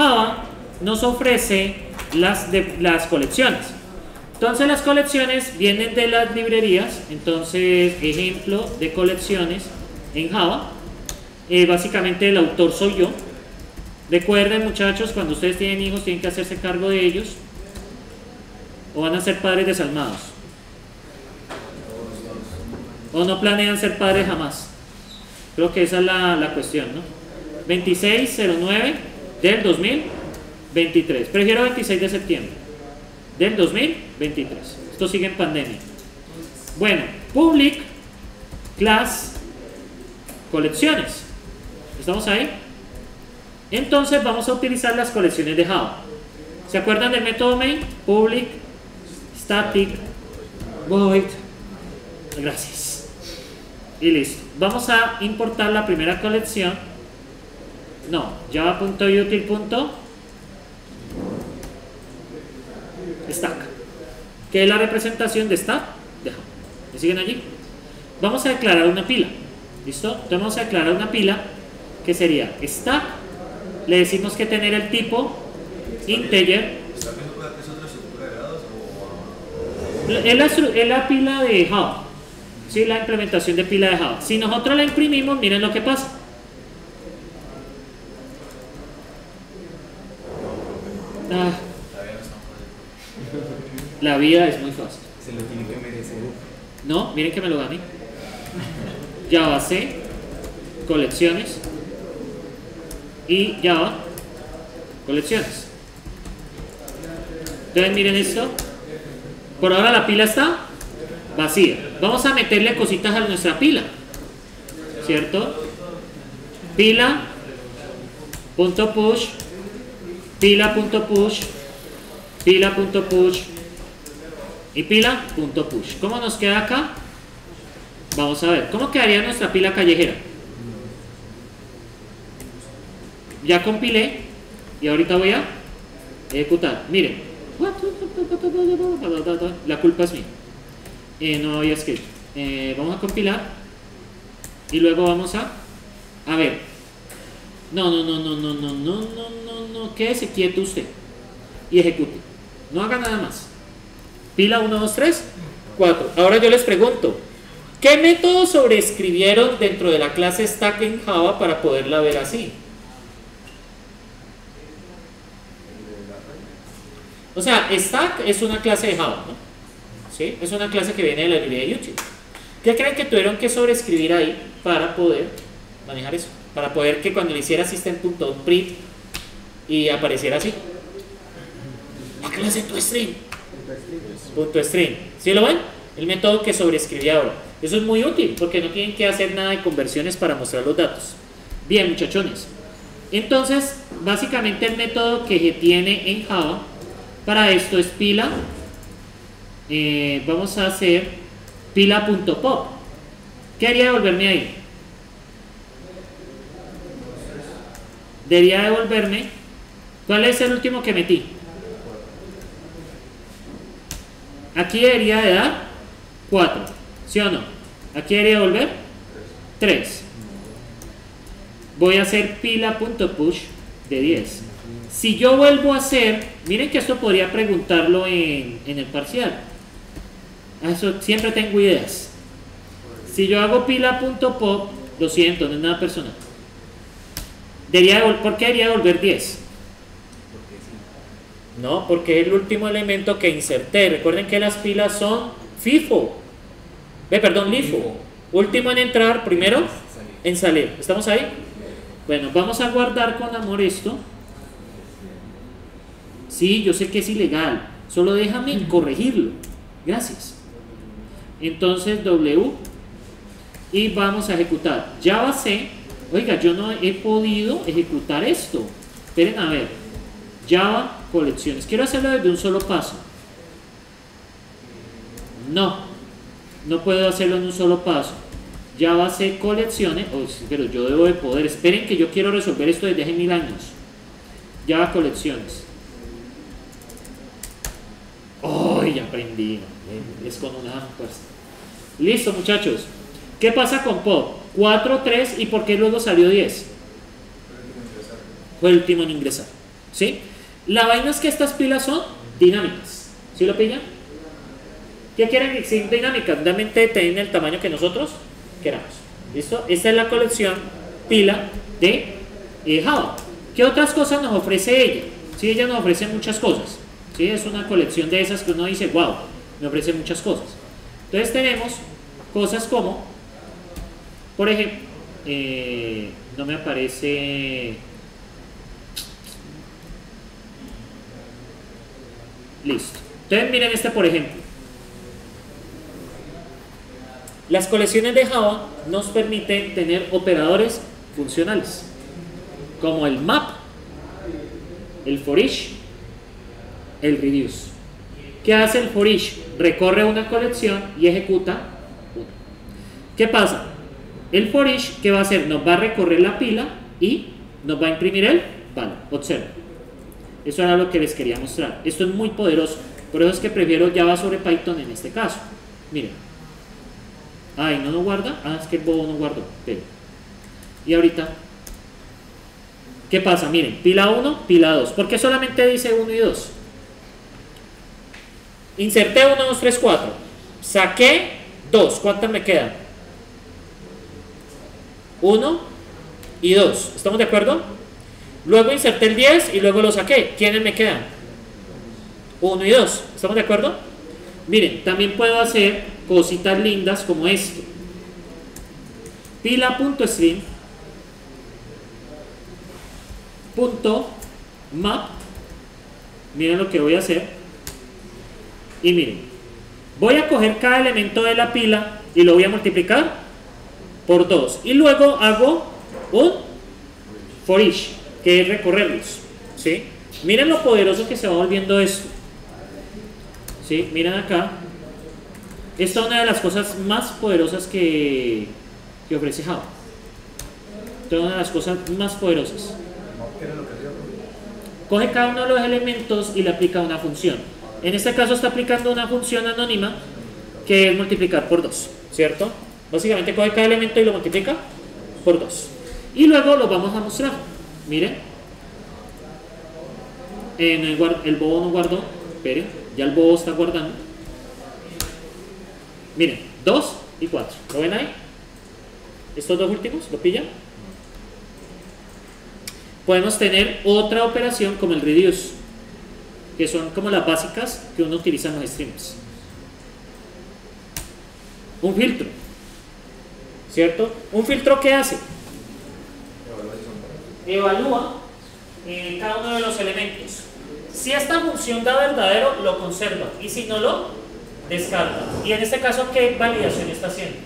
Java nos ofrece las, las colecciones. Entonces las colecciones vienen de las librerías, entonces ejemplo de colecciones en Java. Eh, básicamente el autor soy yo. Recuerden muchachos, cuando ustedes tienen hijos tienen que hacerse cargo de ellos o van a ser padres desalmados. O no planean ser padres jamás. Creo que esa es la, la cuestión, ¿no? 2609 del 2023. Prefiero 26 de septiembre del 2023. Esto sigue en pandemia. Bueno, public, class, colecciones. ¿Estamos ahí? Entonces vamos a utilizar las colecciones de Java. ¿Se acuerdan del método main? Public, static, void. Gracias. Y listo. Vamos a importar la primera colección. No, java.util.stack. Que es la representación de stack de Java. ¿Me siguen allí? Vamos a declarar una pila. ¿Listo? Entonces vamos a declarar una pila que sería stack. Le decimos que tener el tipo integer. Es la, es la pila de Java. ¿sí? la implementación de pila de Java. Si nosotros la imprimimos, miren lo que pasa. Ah. La vida es muy fácil. Se lo tiene que merecer. No, miren que me lo gané. Java C, colecciones y Java, colecciones. Entonces miren esto. Por ahora la pila está vacía. Vamos a meterle cositas a nuestra pila. ¿Cierto? Pila punto push pila punto push pila punto push y pila punto push. ¿Cómo nos queda acá? Vamos a ver. ¿Cómo quedaría nuestra pila callejera? Ya compilé y ahorita voy a ejecutar. Miren. La culpa es mía eh, no había escrito. Eh, vamos a compilar y luego vamos a a ver. No, no, no, no, no, no, no, no, no, no, quédese quieto usted y ejecute. No haga nada más. Pila 1, 2, 3, 4. Ahora yo les pregunto, ¿qué método sobreescribieron dentro de la clase stack en Java para poderla ver así? O sea, stack es una clase de Java, ¿no? ¿Sí? Es una clase que viene de la librería de YouTube. ¿Qué creen que tuvieron que sobreescribir ahí para poder manejar eso? Para poder que cuando le hiciera system.print y apareciera así. La clase tu string. Punto string. ¿Sí lo ven? El método que sobreescribí ahora. Eso es muy útil porque no tienen que hacer nada de conversiones para mostrar los datos. Bien, muchachones. Entonces, básicamente el método que se tiene en Java para esto es pila. Eh, vamos a hacer pila.pop. ¿Qué haría devolverme ahí? Debería devolverme. ¿Cuál es el último que metí? Aquí debería de dar 4. ¿Sí o no? Aquí debería devolver 3. Voy a hacer pila.push de 10. Si yo vuelvo a hacer, miren que esto podría preguntarlo en, en el parcial. Eso siempre tengo ideas. Si yo hago pila.pop, lo siento, no es nada personal. Debería ¿Por qué debería devolver 10? No, porque es el último elemento que inserté. Recuerden que las pilas son FIFO. Ve, perdón, LIFO. Último en entrar, primero en salir. ¿Estamos ahí? Bueno, vamos a guardar con amor esto. Sí, yo sé que es ilegal. Solo déjame corregirlo. Gracias. Entonces W y vamos a ejecutar Java C. Oiga, yo no he podido ejecutar esto. Esperen a ver. Java colecciones. Quiero hacerlo desde un solo paso. No, no puedo hacerlo en un solo paso. Java C colecciones. Oh, pero yo debo de poder. Esperen que yo quiero resolver esto desde hace mil años. Java colecciones. Ya aprendí. Es con una fuerza. Listo, muchachos. ¿Qué pasa con POP? 4, 3 y ¿por qué luego salió 10? Fue el último en ingresar. ¿Sí? La vaina es que estas pilas son dinámicas. ¿Sí lo pillan? ¿Qué quieren decir dinámicas? Realmente tienen el tamaño que nosotros queramos. ¿Listo? Esta es la colección pila de eh, Java. ¿Qué otras cosas nos ofrece ella? Sí, ella nos ofrece muchas cosas. ¿Sí? Es una colección de esas que uno dice, wow, me ofrece muchas cosas. Entonces tenemos cosas como, por ejemplo, eh, no me aparece... Listo. Entonces miren este por ejemplo. Las colecciones de Java nos permiten tener operadores funcionales, como el map, el for each, el reduce. ¿Qué hace el for each? Recorre una colección y ejecuta una. ¿Qué pasa? El for each, ¿qué va a hacer? Nos va a recorrer la pila y nos va a imprimir el valor. Observa. Eso era lo que les quería mostrar. Esto es muy poderoso. Por eso es que prefiero Java sobre Python en este caso. Miren. Ay, ¿no lo guarda? Ah, es que el bobo no guardó. Y ahorita, ¿qué pasa? Miren, pila 1, pila 2. ¿Por qué solamente dice 1 y 2? Inserté 1, 2, 3, 4. Saqué 2. ¿Cuántas me quedan? 1 y 2. ¿Estamos de acuerdo? Luego inserté el 10 y luego lo saqué. ¿Quiénes me quedan? 1 y 2. ¿Estamos de acuerdo? Miren, también puedo hacer cositas lindas como esto. Pila.string punto map miren lo que voy a hacer y miren voy a coger cada elemento de la pila y lo voy a multiplicar por 2 y luego hago un for each que recorrerlos ¿sí? miren lo poderoso que se va volviendo esto ¿sí? miren acá esta es una de las cosas más poderosas que, que ofrece Java. Esta es una de las cosas más poderosas. Coge cada uno de los elementos y le aplica una función. En este caso está aplicando una función anónima que es multiplicar por 2, ¿cierto? Básicamente coge cada elemento y lo multiplica por 2. Y luego lo vamos a mostrar. Miren. En el, el bobo no guardó. Esperen, ya el bobo está guardando. Miren, 2 y 4. ¿Lo ven ahí? Estos dos últimos, ¿lo pillan? Podemos tener otra operación como el reduce, que son como las básicas que uno utiliza en los streams. Un filtro, ¿cierto? ¿Un filtro qué hace? Evalúa eh, cada uno de los elementos. Si esta función da verdadero, lo conserva. Y si no lo descarta. Y en este caso, ¿qué validación está haciendo?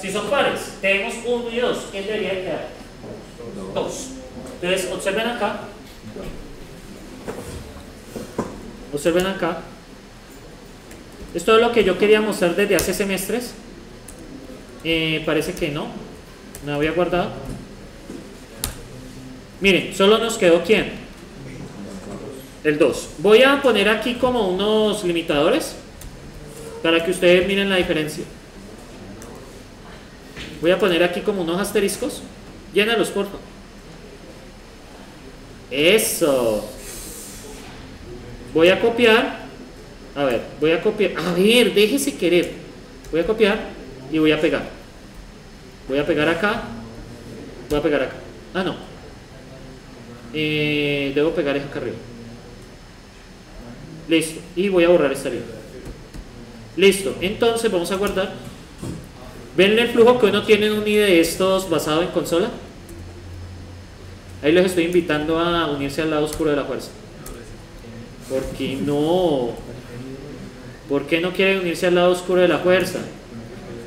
Si son pares, tenemos 1 y 2, ¿qué debería quedar? 2. Entonces, observen acá. Observen acá. Esto es lo que yo quería mostrar desde hace semestres. Eh, parece que no. No había guardado. Miren, solo nos quedó quién? el 2. Voy a poner aquí como unos limitadores para que ustedes miren la diferencia. Voy a poner aquí como unos asteriscos. Llénalos, por favor. Eso. Voy a copiar. A ver, voy a copiar. A ver, déjese querer. Voy a copiar y voy a pegar. Voy a pegar acá. Voy a pegar acá. Ah, no. Eh, debo pegar acá arriba. Listo. Y voy a borrar esta línea. Listo. Entonces vamos a guardar. ¿Ven el flujo que uno tiene en un IDE de estos basado en consola? Ahí les estoy invitando a unirse al lado oscuro de la fuerza. ¿Por qué no? ¿Por qué no quieren unirse al lado oscuro de la fuerza?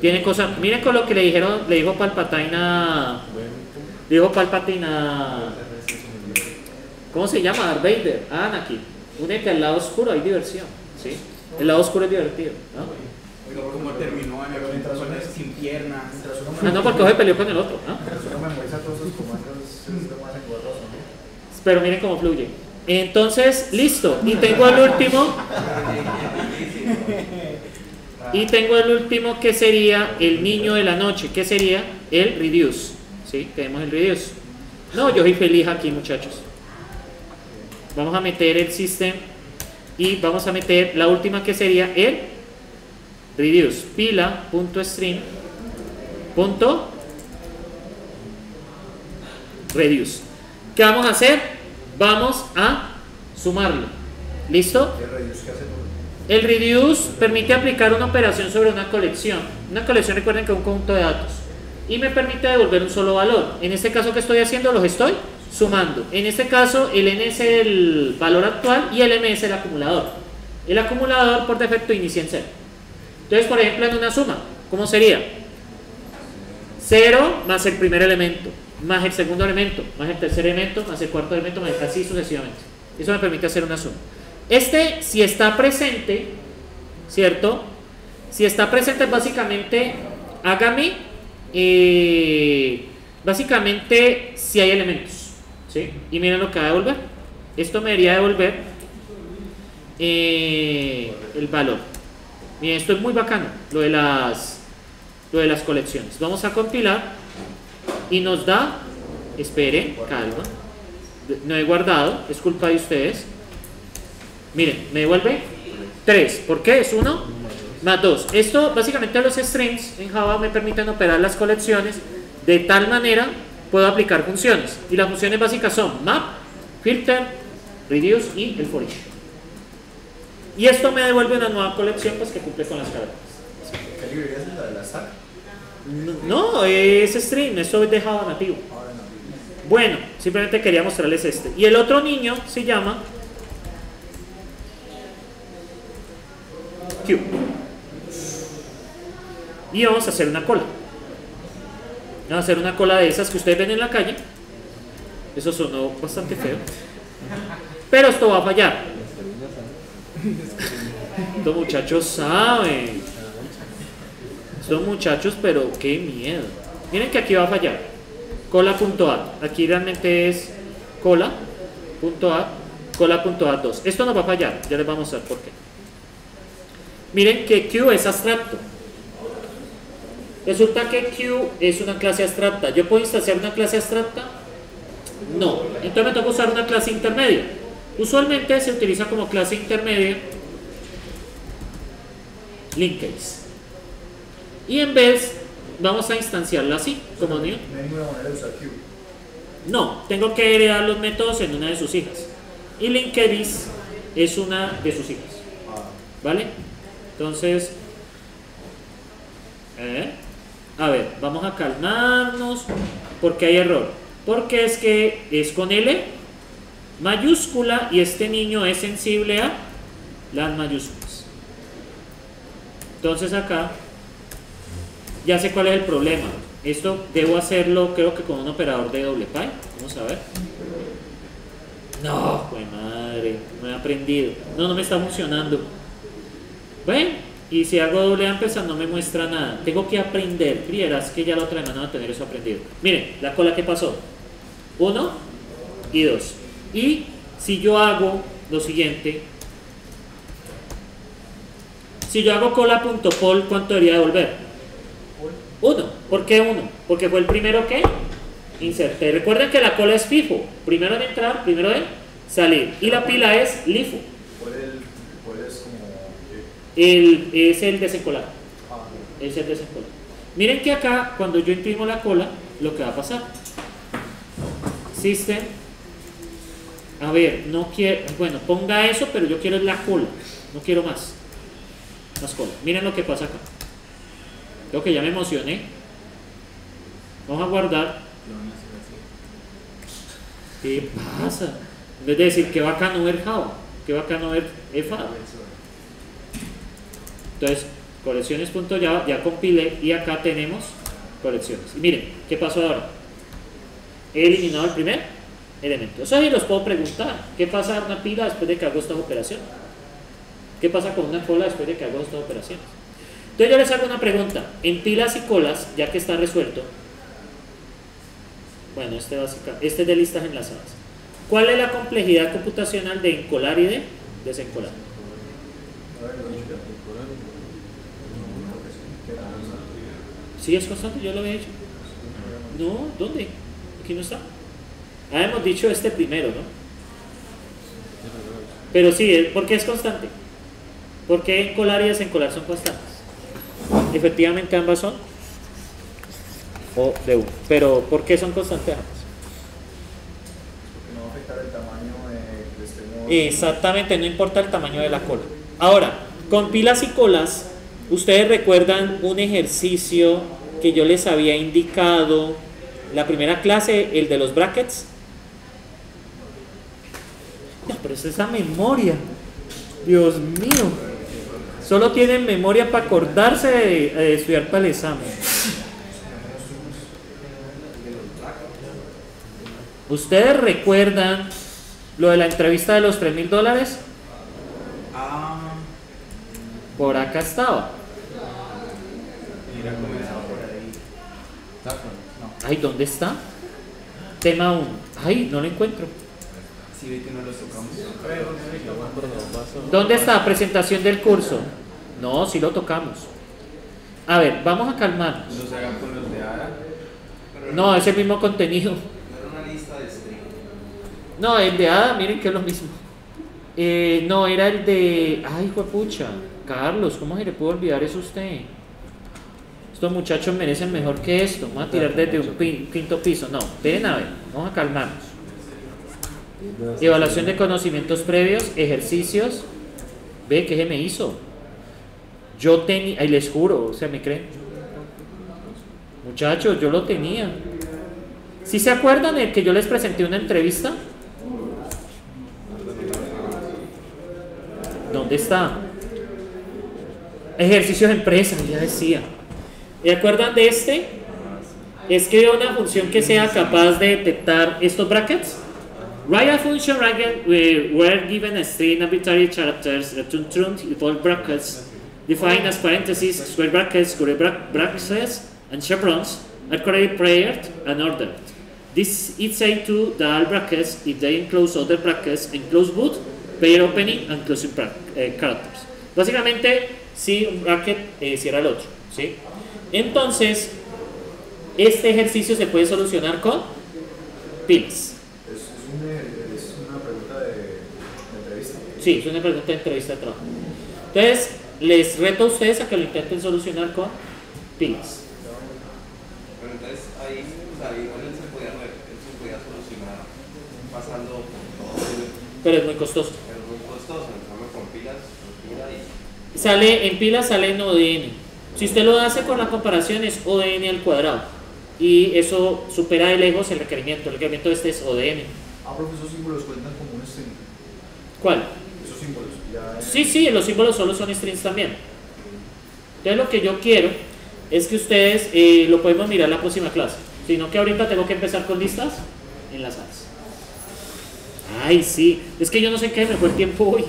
Tiene cosas. Miren con lo que le dijeron, le dijo Palpatine a. Dijo Palpatine. ¿Cómo se llama? Darth Vader, a Anakin únete al lado oscuro, hay diversión. ¿sí? El lado oscuro es divertido. ¿no? Oiga, ¿cómo terminó en sin piernas? Ah, no, porque hoy peleó con el otro. ¿no? Pero miren cómo fluye. Entonces, listo. Y tengo el último. Y tengo el último que sería el niño de la noche, que sería el reduce. ¿Sí? Tenemos el reduce. No, yo soy feliz aquí, muchachos. Vamos a meter el system y vamos a meter la última que sería el reduce pila.string punto reduce. ¿Qué vamos a hacer? Vamos a sumarlo. ¿Listo? ¿Qué? ¿Qué? El reduce permite aplicar una operación sobre una colección. Una colección, recuerden que es un conjunto de datos. Y me permite devolver un solo valor. En este caso que estoy haciendo, los estoy sumando. En este caso, el n es el valor actual y el m es el acumulador. El acumulador por defecto inicia en 0. Entonces, por ejemplo, en una suma, ¿cómo sería? 0 más el primer elemento, más el segundo elemento, más el tercer elemento, más el cuarto elemento, más así sucesivamente. Eso me permite hacer una suma. Este, si está presente, ¿cierto? Si está presente, básicamente, hágame, eh, básicamente, si hay elementos, ¿sí? Y miren lo que va a devolver. Esto me debería devolver eh, el valor. Miren, esto es muy bacano, lo de las, lo de las colecciones. Vamos a compilar y nos da, espere, calma, no he guardado, es culpa de ustedes. Miren, me devuelve 3. ¿Por qué? Es 1 más 2. Esto, básicamente, los strings en Java me permiten operar las colecciones de tal manera puedo aplicar funciones. Y las funciones básicas son map, filter, reduce y el for each. Y esto me devuelve una nueva colección pues, que cumple con las características. ¿Qué librería es la de la stack? No, es string, esto es de Java nativo. No. Bueno, simplemente quería mostrarles este. Y el otro niño se llama Q. Y vamos a hacer una cola. A hacer una cola de esas que ustedes ven en la calle. Eso sonó bastante feo. Pero esto va a fallar. Estos muchachos saben. Estos muchachos, pero qué miedo. Miren que aquí va a fallar. Cola.a. Aquí realmente es cola.a, cola.a2. Esto no va a fallar. Ya les vamos a mostrar por qué. Miren que Q es abstracto. Resulta que Q es una clase abstracta. ¿Yo puedo instanciar una clase abstracta? No. Entonces me toca usar una clase intermedia. Usualmente se utiliza como clase intermedia linkcase. Y en vez vamos a instanciarla así, como. No hay ninguna manera de usar Q. No, tengo que heredar los métodos en una de sus hijas. Y linkcase es una de sus hijas. Ah, ¿Vale? Entonces, eh, a ver, vamos a calmarnos porque hay error. Porque es que es con L mayúscula y este niño es sensible a las mayúsculas. Entonces acá ya sé cuál es el problema. Esto debo hacerlo creo que con un operador de doble pi. Vamos a ver. No, pues madre, no he aprendido. No, no me está funcionando. Bueno, y si hago doble ampersand no me muestra nada. Tengo que aprender. Creerás que ya la otra semana va a tener eso aprendido. Miren, la cola que pasó. Uno y dos. Y si yo hago lo siguiente. Si yo hago cola.pol, ¿cuánto debería devolver? Uno. ¿Por qué uno? Porque fue el primero que inserté. Recuerden que la cola es FIFO. Primero de entrar, primero de salir. Y la pila es LIFO. ¿Cuál es, el- cuál es como. qué? El, es el desencolado. Ah, Es el desencolado. Miren que acá, cuando yo imprimo la cola, lo que va a pasar. System. A ver, no quiero. Bueno, ponga eso, pero yo quiero la cola. No quiero más. Más cola. Miren lo que pasa acá. Creo que ya me emocioné. Vamos a guardar. ¿Qué pasa? En vez de decir que bacano ver Java, que bacano ver EFA. Entonces, colecciones.java, ya compilé y acá tenemos colecciones. Y miren, ¿qué pasó ahora? He eliminado el primer elemento. Eso sí los puedo preguntar. ¿Qué pasa en una pila después de que hago estas operaciones? ¿Qué pasa con una cola después de que hago estas operaciones? Entonces yo les hago una pregunta. En pilas y colas, ya que está resuelto, bueno, este, básica, este es de listas enlazadas. ¿Cuál es la complejidad computacional de encolar y de desencolar? a ver, lo he dicho ya. No, creo que sí. ¿Qué tal? ¿Sí es constante? ¿Yo lo había hecho? No, ¿dónde? Aquí no está. Ah, hemos dicho este primero, ¿no? Pero sí, eh, ¿por qué es constante? ¿Por qué en colar y desencolar son constantes? Efectivamente ambas son o de 1. Pero ¿por qué son constantes ambas? Porque no va a afectar el tamaño. Exactamente, no importa el tamaño de la cola. Ahora, con pilas y colas, ustedes recuerdan un ejercicio que yo les había indicado la primera clase, el de los brackets. No, pero es esa memoria. Dios mío. Solo tienen memoria para acordarse de, de estudiar para el examen. ¿Ustedes recuerdan lo de la entrevista de los 3 mil dólares? Ah, Por acá estaba. Mira, comenzaba por ahí. No, Ay, ¿dónde está? Tema 1. Ay, no lo encuentro. sí ve que no los tocamos. ¿Dónde está? Presentación del curso. No, sí lo tocamos. A ver, vamos a calmar. No se hagan con los de ARA. No, es el mismo contenido. No era una lista de stream. No, el de Ada, miren que es lo mismo. Eh, no, era el de. Ay, pucha. Carlos, ¿cómo se le pudo olvidar eso a usted? Estos muchachos merecen mejor que esto. Vamos a tirar desde un quinto piso. No, ven a ver, vamos a calmarnos. Evaluación de conocimientos previos, ejercicios. Ve que se me hizo. Yo tenía, ahí les juro, o sea, ¿me creen? Muchachos, yo lo tenía. ¿Sí se acuerdan de que yo les presenté una entrevista? ¿Dónde está? Ejercicios de empresa, ya decía. ¿Se acuerdan de este? Escribe una función que sea capaz de detectar estos brackets. Write a function bracket where given a string arbitrary characters, return true default brackets, defined as parentheses, square brackets, curly bra- brackets, and chevrons are correctly paired and ordered. This is say to the all brackets if they enclose other brackets, enclose both, pair opening and closing eh, characters. Básicamente, si un bracket eh, cierra el otro, ¿sí? Entonces, este ejercicio se puede solucionar con pilas. Es, es, eh, es una pregunta de, de entrevista. Sí, es una pregunta de entrevista de trabajo. Entonces, les reto a ustedes a que lo intenten solucionar con pilas. Pero entonces ahí, o sea, igual él se podía, él se podía solucionar pasando todo el Pero es muy costoso. pero muy costoso, en cambio con pilas, pues mira y Sale, en pilas sale en ODN. Si usted lo hace con la comparación es ODN al cuadrado. Y eso supera de lejos el requerimiento. El requerimiento de este es ODN. Ah, profe, esos símbolos cuentan como un string. ¿Cuál? Esos símbolos. Ya, Sí, sí, los símbolos solo son strings también. Entonces lo que yo quiero es que ustedes eh, lo podemos mirar la próxima clase. Sino que ahorita tengo que empezar con listas enlazadas. Ay, sí. Es que yo no sé qué me fue el tiempo hoy.